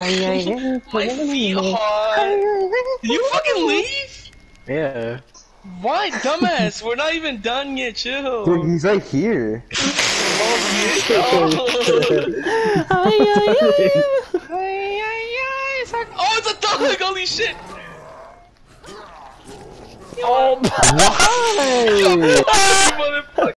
My feet hot. You fucking leave? Yeah. Why, dumbass? We're not even done yet. Chill. Dude, he's right here. Oh, oh it's a dog! Holy shit! Oh, my!